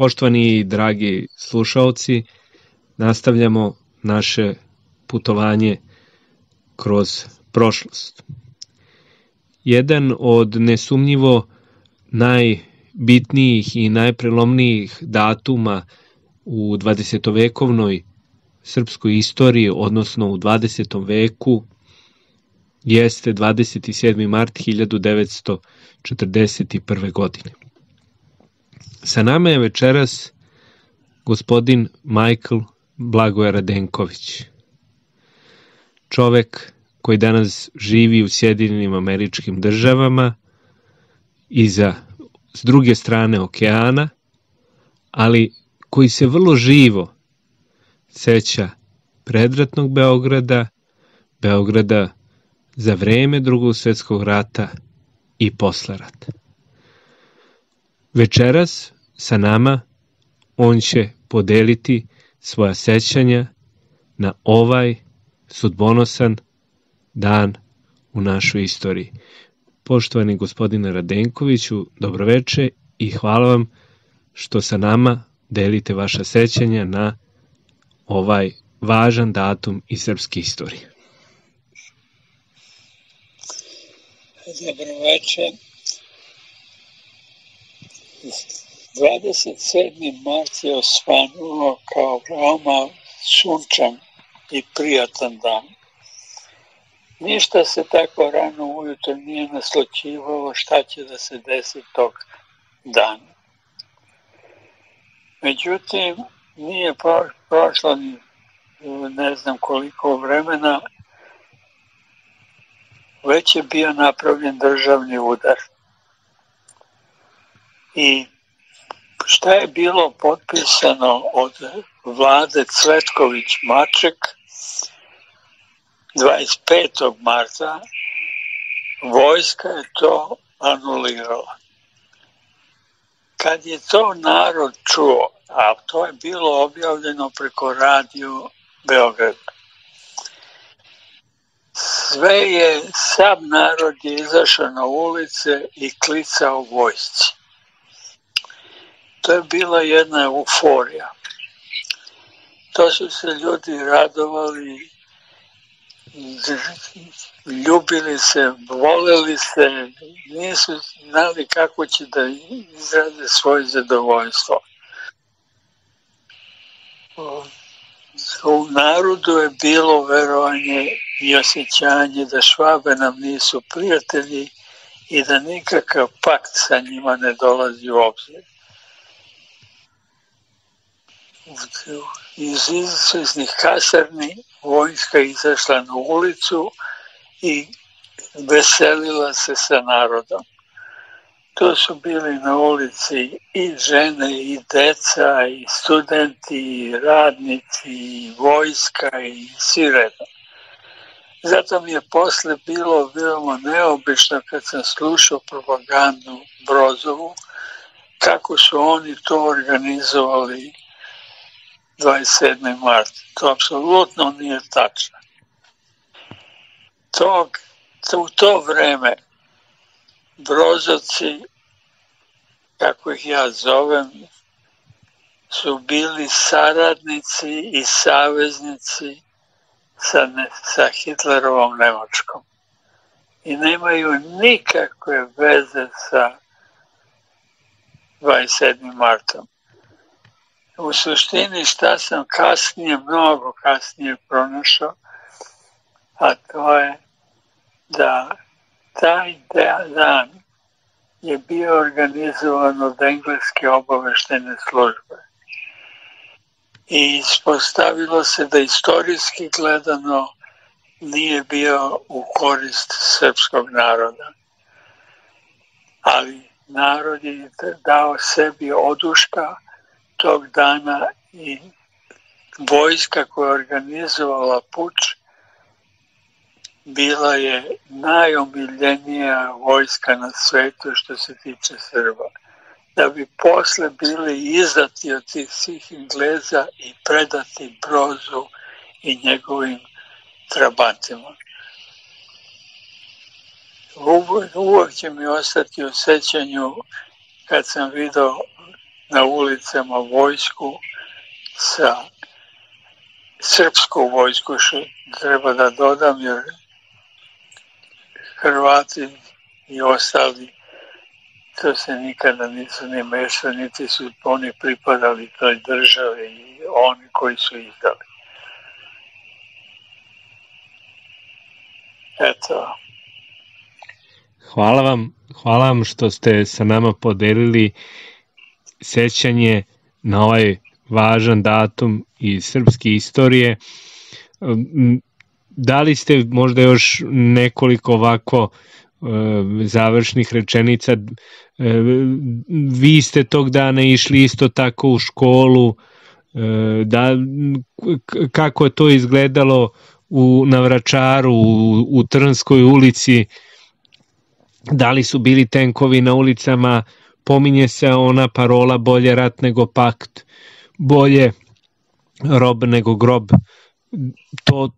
Poštovani i dragi slušaoci, nastavljamo naše putovanje kroz prošlost. Jedan od nesumnjivo najbitnijih i najprelomnijih datuma u 20. srpskoj istoriji, odnosno u 20. veku, jeste 27. mart 1941. godine. Sa nama je večeras gospodin Michael Blagoje Radenković. Čovek koji danas živi u Sjedinjenim američkim državama i za, s druge strane okeana, ali koji se vrlo živo seća predratnog Beograda, Beograda za vreme drugog svetskog rata i posle rata. Večeras sa nama on će podeliti svoja sećanja na ovaj sudbonosan dan u našoj istoriji. Poštovani gospodine Radenkoviću, dobroveče i hvala vam što sa nama delite vaša sećanja na ovaj važan datum iz srpske istorije. Dobroveče. 27. mart je osvanuo kao veoma sunčan i prijatan dan. Ništa se tako rano ujutro nije nasločivalo šta će da se desi tog dana. Međutim, nije prošlo ni ne znam koliko vremena, već je bio napravljen državni udar. I šta je bilo potpisano od vlade Cvetković-Maček 25. marta, vojska je to anulirala. Kad je to narod čuo, a to je bilo objavljeno preko radio Beograda, sve je, sam narod je izašao na ulice i klicao vojsci. To je bila jedna euforija. To su se ljudi radovali, ljubili se, voleli se, nisu znali kako će da izrade svoje zadovoljstvo. U narodu je bilo verovanje i osjećanje da švabe nam nisu prijatelji i da nikakav pakt sa njima ne dolazi u obzir iz izvesnih kasarni vojska izašla na ulicu i veselila se sa narodom. To su bili na ulici i žene, i deca, i studenti, i radnici, i vojska, i svi redom. Zato mi je posle bilo veoma neobično kad sam slušao propagandu Brozovu, kako su oni to organizovali 27. mart. To apsolutno nije tačno. Tog, to, u to vreme brozovci, kako ih ja zovem, su bili saradnici i saveznici sa, ne, sa Hitlerovom Nemačkom. I nemaju nikakve veze sa 27. martom u suštini šta sam kasnije, mnogo kasnije pronašao, a to je da taj dan je bio organizovan od engleske obaveštene službe. I ispostavilo se da istorijski gledano nije bio u korist srpskog naroda. Ali narod je dao sebi oduška tog dana i vojska koja organizovala puč bila je najomiljenija vojska na svetu što se tiče Srba. Da bi posle bili izdati od tih svih Engleza i predati Brozu i njegovim trabantima. Uvijek, uvijek će mi ostati u sećanju kad sam video na ulicama vojsku sa srpsku vojsku što treba da dodam jer Hrvati i ostali to se nikada nisu ni mešali, niti su oni pripadali toj državi i oni koji su izdali. Eto. Hvala vam, hvala vam što ste sa nama podelili sećanje na ovaj važan datum iz srpske istorije. Da li ste možda još nekoliko ovako završnih rečenica? Vi ste tog dana išli isto tako u školu, da, kako je to izgledalo u Navračaru, u, u Trnskoj ulici, da li su bili tenkovi na ulicama, pominje se ona parola bolje rat nego pakt, bolje rob nego grob. To,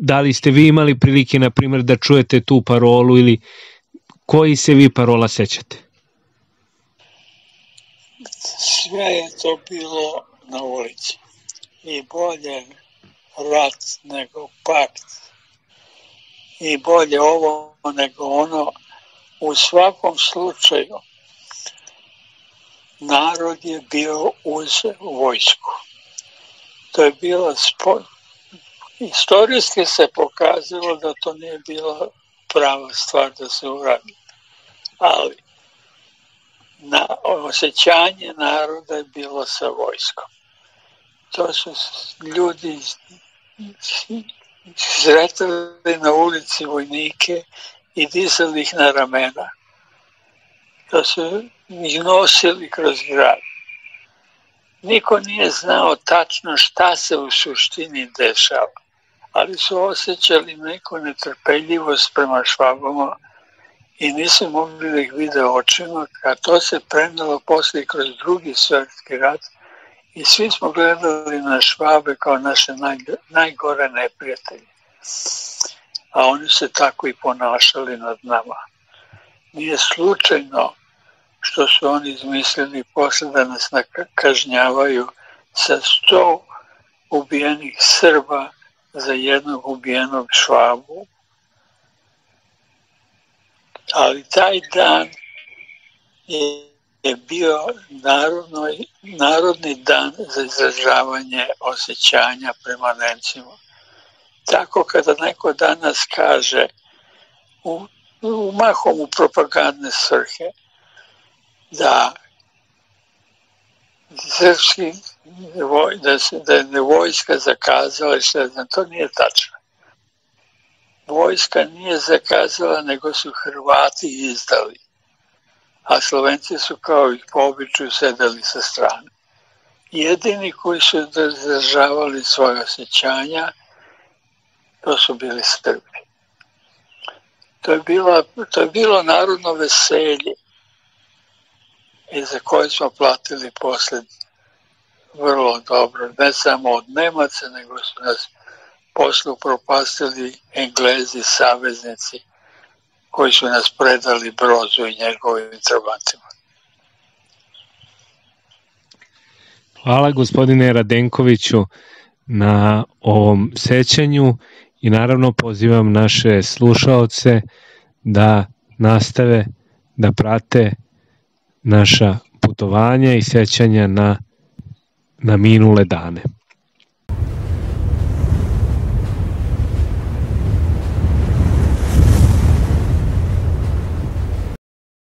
da li ste vi imali prilike, na primjer, da čujete tu parolu ili koji se vi parola sećate? Sve je to bilo na ulici. I bolje rat nego pakt. I bolje ovo nego ono. U svakom slučaju narod je bio uz vojsku. To je bilo spo... istorijski se pokazalo da to nije bila prava stvar da se uradi. Ali na osjećanje naroda je bilo sa vojskom. To su ljudi sretali na ulici vojnike i dizali ih na ramena. To su ih nosili kroz grad. Niko nije znao tačno šta se u suštini dešava, ali su osjećali neku netrpeljivost prema švabama i nisu mogli da ih vide očima, a to se prenalo posle kroz drugi svetski rat i svi smo gledali na švabe kao naše naj, najgore neprijatelje. A oni se tako i ponašali nad nama. Nije slučajno što su oni izmislili posle da nas kažnjavaju sa sto ubijenih Srba za jednog ubijenog švabu. Ali taj dan je, je bio narodno, narodni dan za izražavanje osjećanja prema Nemcima. Tako kada neko danas kaže u, u mahom u propagandne svrhe da srpski da, se, da je vojska zakazala i što znam, to nije tačno. Vojska nije zakazala, nego su Hrvati izdali. A Slovenci su kao i po običaju sedeli sa strane. Jedini koji su zadržavali svoje osjećanja, to su bili Srbi. To je, bila, to je bilo narodno veselje i za koje smo platili posle vrlo dobro, ne samo od Nemaca, nego su nas posle upropastili Englezi, saveznici, koji su nas predali Brozu i njegovim trabantima. Hvala gospodine Radenkoviću na ovom sećanju i naravno pozivam naše slušaoce da nastave da prate naša putovanja i sećanja na, na minule dane.